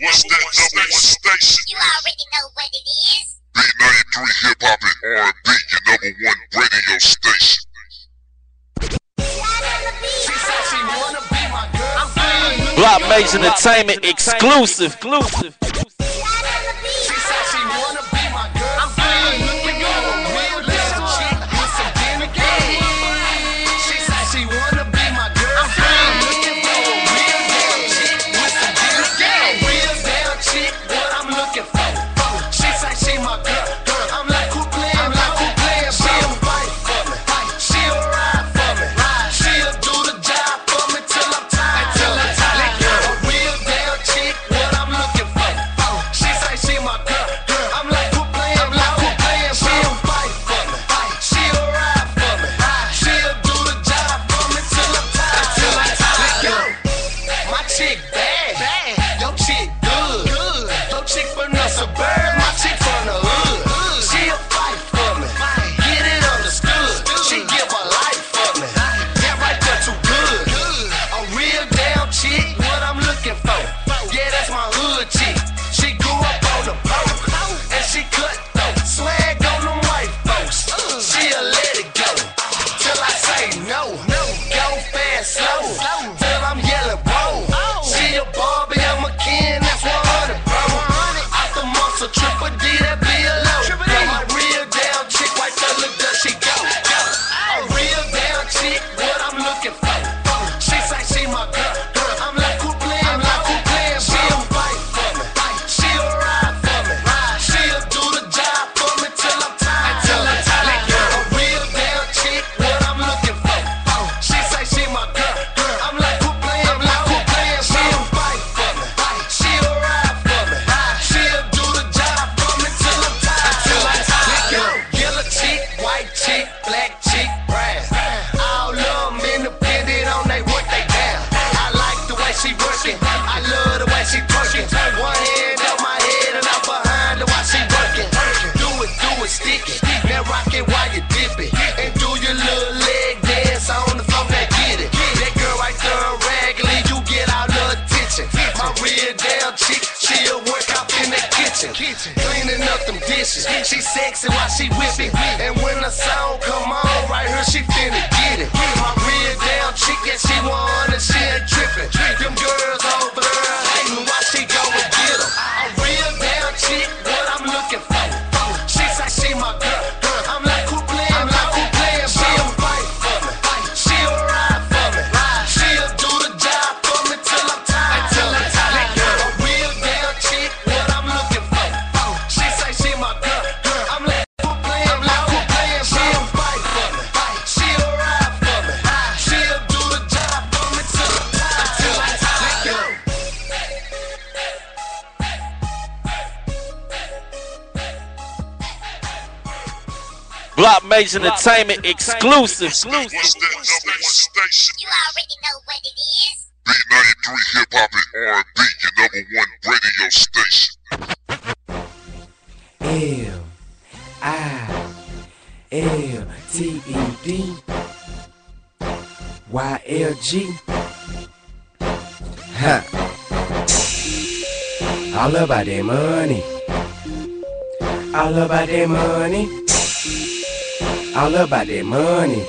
What's that number one station? You already know what it is. B93 Hip Hop and R&B, your number one radio station. Block Major Entertainment exclusive. exclusive. cleaning up them dishes. She sexy while she whipping. And when the song come on, right here, she finna get it. My real down chick, yeah, she want Block Major Entertainment exclusive. exclusive. What's that number one station? You already know what it is. B93 Hip Hop and R&B, your number one radio station. L I L T E D Y L G. Ha. All about that money. All about that money. All about that money.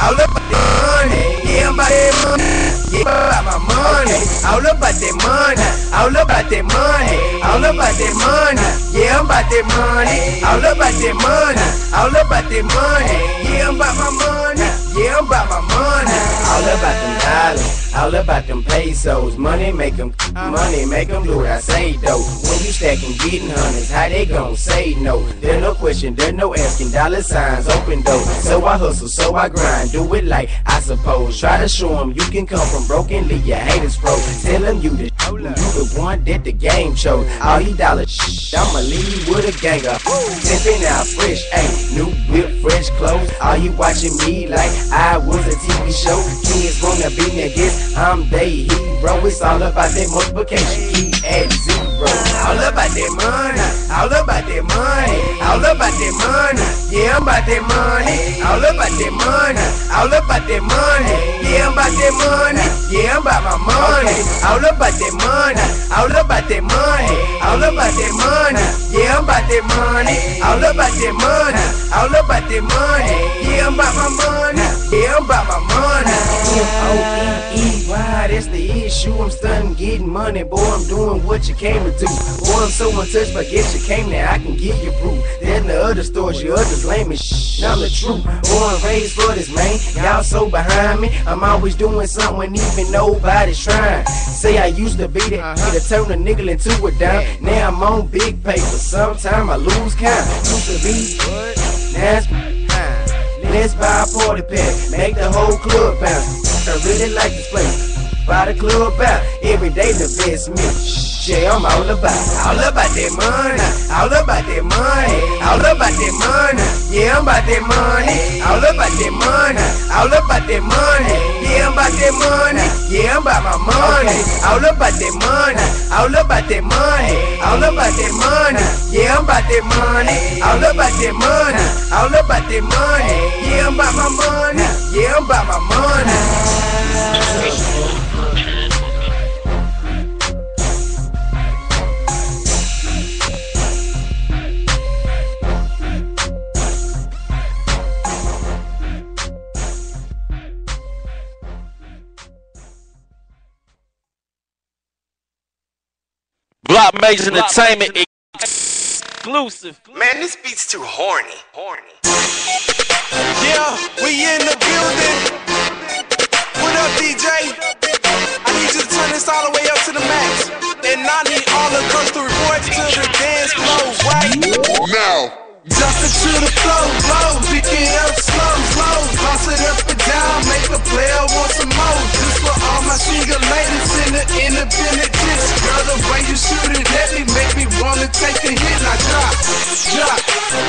All about that money. Yeah, about that money. Yeah, about my money. All about that money. All about that money. All about that money. Yeah, about that money. All about that money. All about that money. Yeah, about my money. Yeah, I'm about my money. All about them dollars. All about them pesos. Money make them, money make them do what I say though. When you stacking getting hundreds, how they gon' say no? There's no question, there's no asking. Dollar signs open though. So I hustle, so I grind. Do it like I suppose. Try to show them you can come from broken, leave your haters broke. Tell them you the you the one that the game chose. All these dollars, shh, I'ma leave with a ganger. Tipping out fresh, ayy, new whip, fresh clothes. All you watching me like I was a TV show. Kids wanna be niggas, I'm they hero. It's all about that multiplication, keep adding zero. All about that money, all about that money, all about that money. Yeah, I'm about that money, all about that money, all about that money. Yeah, I'm about that money, yeah, I'm about my money, all about that money, all about that money, all about that money. Yeah, I'm about that money, all about that money, all about that money. Yeah, I'm about my money, yeah, I'm about my money. M-O-N-E-Y, that's the issue. I'm stunning, getting money, boy. I'm doing what you came to do. Boy, I'm so untouched, but guess you came there. I can give you proof. There's the other stores, you others lame as shh. I'm the truth. Born raised for this, man. Y'all so behind me. I'm always doing something even nobody's trying. Say I used to be that, uh-huh. to turn a nickel into a dime. Now I'm on big paper. Sometimes I lose count. Used to be, now it's Let's buy a party pack, make the whole club bounce. I really like this place. Buy the club out, every day the best meal. Yeah, I'm all about, all about that money, all about that money, all about that money. Yeah, I'm about that money, all about that money, all about that money. Yeah, I'm about that money, yeah, I'm about my money, all about that money, all about that money, all about that money. Yeah, I'm about that money, all about that money, all about that money. Yeah, I'm about my money, yeah, I'm about my money. Block Major Entertainment exclusive. Man, this beat's too horny. Horny. Yeah, we in the building. What up, DJ? I need you to turn this all the way up to the max. And I need all the girls to report to the dance floor, right? Now. Just to the flow, flow, pick it up slow, slow, toss it up and down, make a player want some more. This for all my single ladies in the independent chicks. Girl, the way you shoot it at me make me wanna take a hit. Now drop, drop,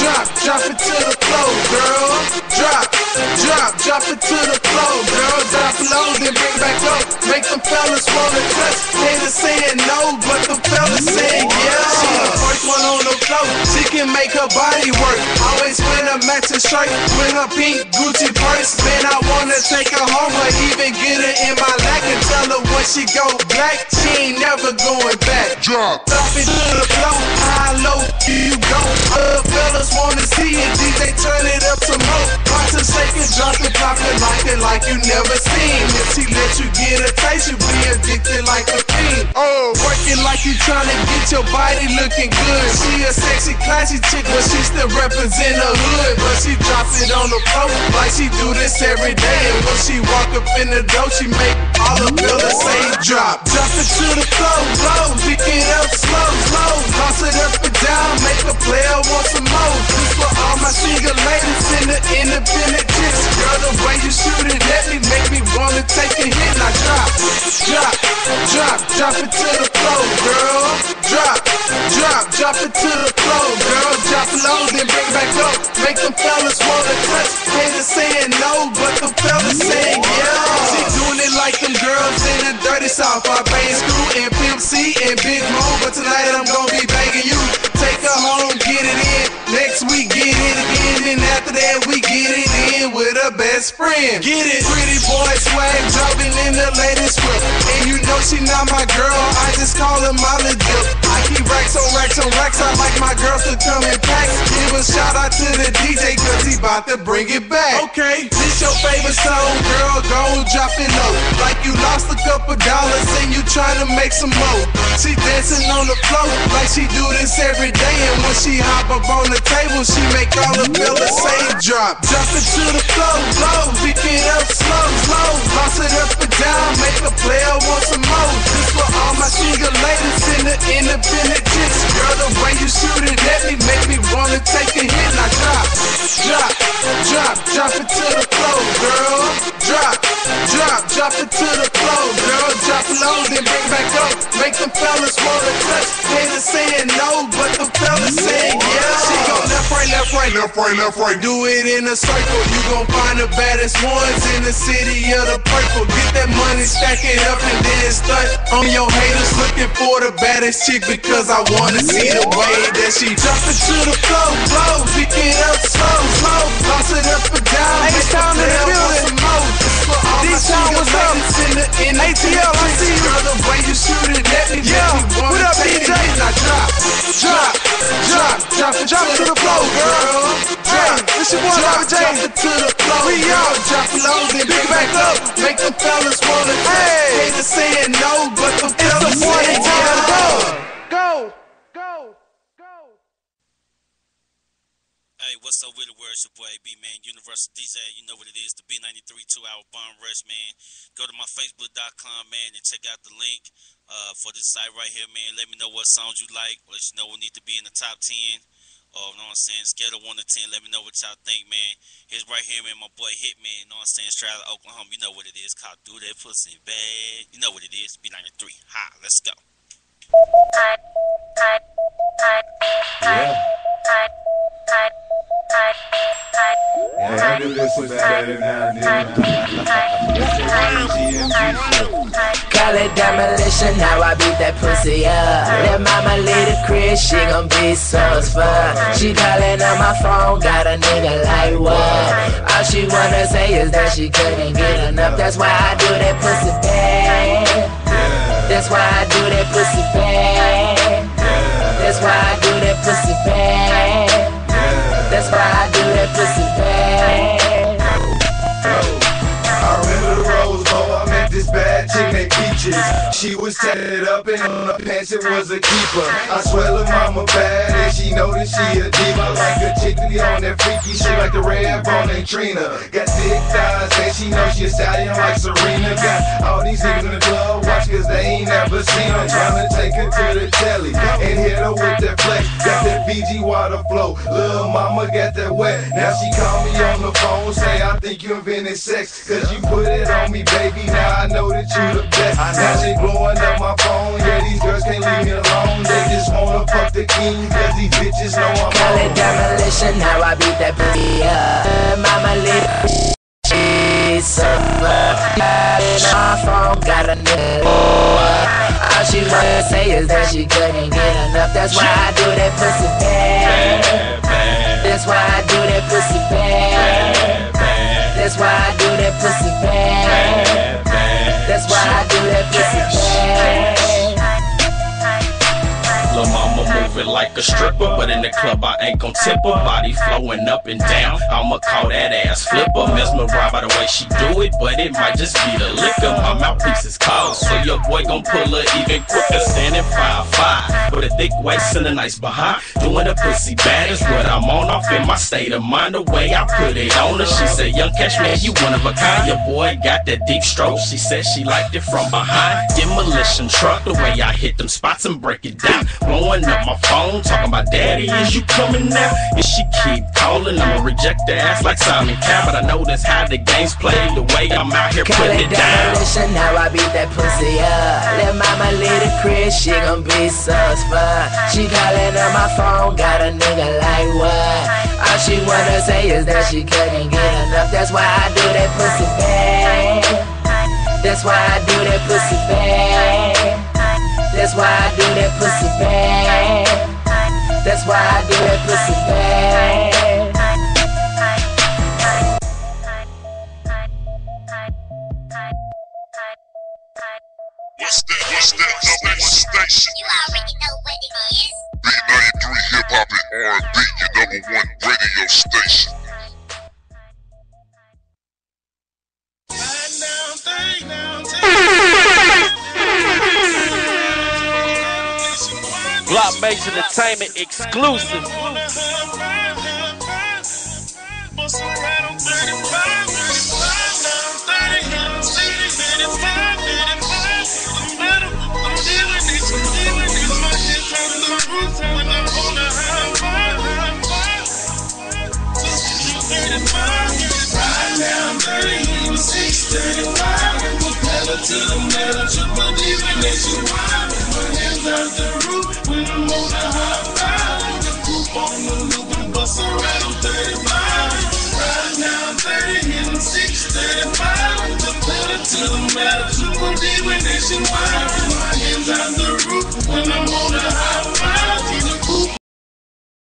drop, drop it to the flow, girl. Drop, drop, drop it to the flow, girl. Drop low, then bring back up, make them fellas wanna touch. Haters saying no, but the fellas saying yeah. She the first one on the she can make her body work. Always wear a matching shirt with a pink Gucci purse. Man, I wanna take her home or even get her in my lap and tell her when she go black, she ain't never going back. Drop. Drop it to the floor, high low, here you go. Other fellas wanna see it, DJ turn it up some more. Her shake it, drop it, pop it, like it like you never seen. If she let you get a taste, you be addicted like a fiend. Oh, working like you trying to get your body looking good. She a sexy, classy chick, but she still represent her hood. But she drop it on the floor like she do this every day. And when she walk up in the door, she make all the fellas say drop. Drop it to the floor, flow, pick it up slow, slow. Toss it up and down, make a player want some more. This for all my single ladies in the independent chicks. Girl, the way you shoot it at me make me wanna take a hit. Now drop, drop, drop, drop it to the floor, girl. Drop, drop, drop it to the floor, girl. Drop low, then bring back up. Make them fellas wanna touch. Haters saying no, but the fellas saying yeah. She doing it like them girls in the dirty south. I bang screw and Pimp C and Big Moe, but tonight I'm gonna be banging you. Best friend. Get it, pretty boy swag, dropping in the latest whip. And you know she not my girl, I just call her my legit. I keep racks on racks on racks. I like my girls to come in packs. Give a shout out to the DJ, cause he bout to bring it back. Okay, this your favorite song, girl, go drop it low. Like you lost a couple dollars and you trying to make some more. She dancing on the floor like she do this every day. And when she hop up on the table, she make all the fellas say drop. Drop it to the floor, flow, pick it up slow, slow. Toss it up and down, make a player want some independent chicks. Girl, the way you shoot it at me make me wanna take a hit. Now drop, drop, drop, drop it to the floor, girl. Drop, drop, drop it to the floor, girl. Drop low, then bring back up. Make them fellas wanna touch. Haters saying no, left, right, left, right, left, right. Do it in a circle. You gon' find the baddest ones in the city of the purple. Get that money, stack it up, and then stunt on your haters. Looking for the baddest chick because I wanna see the way that she jump into the flow, flow. Pick it up slow, slow. Toss it up and down. Hey, Tom in the building. D-Town, what's up? ATL, I see you. The way you shoot it, let me Yeah, what up. DJ? Now drop, drop, drop, drop Drop to the floor, girl. Hey, this your boy, drop, Bobby J. drop it to the floor. We girl. out. Drop it low, then Pick it back up. Make the fellas wanna Hey. Haters saying no, but the It's the fellas party saying time. yeah. Go, go, go, go. Hey, what's up with the words, your boy B man, Universal DJ. You know what it is, the B93 two hour bomb rush, man. Go to my Facebook.com, man, and check out the link uh, for this site right here, man. Let me know what songs you like. Let you know we need to be in the top 10. Or, you know what I'm saying? Scale of 1 to 10. Let me know what y'all think, man. Here's right here, man, my boy Hitman. You know what I'm saying? Straight out of Oklahoma. You know what it is. Called Do That Pussy Bad. You know what it is. B93. Ha, let's go. Yeah, I do this with that every now and then. Call it demolition, how I beat that pussy up. Let mama leave the crib, she gon' be so as fuck. She calling on my phone, got a nigga like what? All she wanna say is that she couldn't get enough. That's why I do that pussy bad. That's why I do that pussy bad. That's why I do that pussy bad. That's why I do that pussy bad. This bad chick named Peaches. She was tatted up and on her pants it was a keeper. I swear her mama bad and she know that she a diva. Like a chick be on that freaky shit like the red bone named Trina. Got thick thighs and she know she a stallion like Serena. Got all these niggas in the club watch cause they ain't never seen her. Tryna take her to the telly and hit her with that flex. Got that Fiji water flow. Lil' mama got that wet. Now she call me on the phone, say I think you invented sex. Cause you put it on me, baby. Now I know that you the best. Now she blowing up my phone. Yeah, these girls can't leave me alone. They just wanna fuck the king. Cause these bitches know I'm Call it on. demolition, how I beat that pussy up. Mama lit she suffer. My phone, got a nigga. All she wanna say is that she couldn't get enough. That's why I do that pussy bad. That's why I do that pussy bad. That's why I do that pussy bad. That's why I do that pussy like a stripper, but in the club I ain't gon' tip her. Body flowing up and down, I'ma call that ass flipper. Mesmerized by the way she do it, but it might just be the liquor. My mouthpiece is cold, so your boy gon' pull her even quicker. Standing five five, with a thick waist and a nice behind. Doing the pussy bad is what I'm on. Off in my state of mind, the way I put it on her. She said, Young Cash man, you one of a kind. Your boy got that deep stroke. She said she liked it from behind. Demolition truck, the way I hit them spots and break it down. Blowing up my phone, talking about daddy, is you coming now? If she keep calling, I'ma reject the ass like Simon Cowell. But I know that's how the game's played. The way I'm out here putting it down. demolition, how I beat that pussy up. Let mama leave the crib, she gon' be so fuck. She calling on my phone, got a nigga like what? All she wanna say is that she couldn't get enough. That's why I do that pussy bad. That's why I do that pussy bad. That's why I do that pussy bad. That's why I do that pussy bad. Block Major Entertainment exclusive. To the metal, triple D shoot wine. My hands out the roof the coupe on the I'm 35. Right now The pedal to the metal, super D when nationwide. My hands the roof when I'm on the highway.